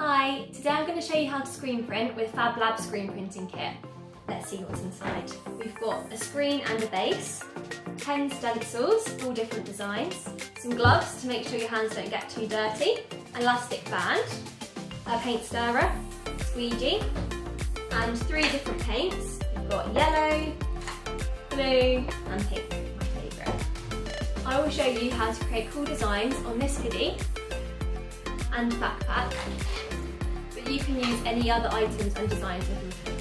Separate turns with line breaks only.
Hi, today I'm going to show you how to screen print with FabLab screen printing kit. Let's see what's inside. We've got a screen and a base, 10 stencils, all different designs, some gloves to make sure your hands don't get too dirty, elastic band, a paint stirrer, squeegee, and three different paints. We've got yellow, blue and pink, my favourite. I will show you how to create cool designs on this hoodie and backpack, but you can use any other items and designs with them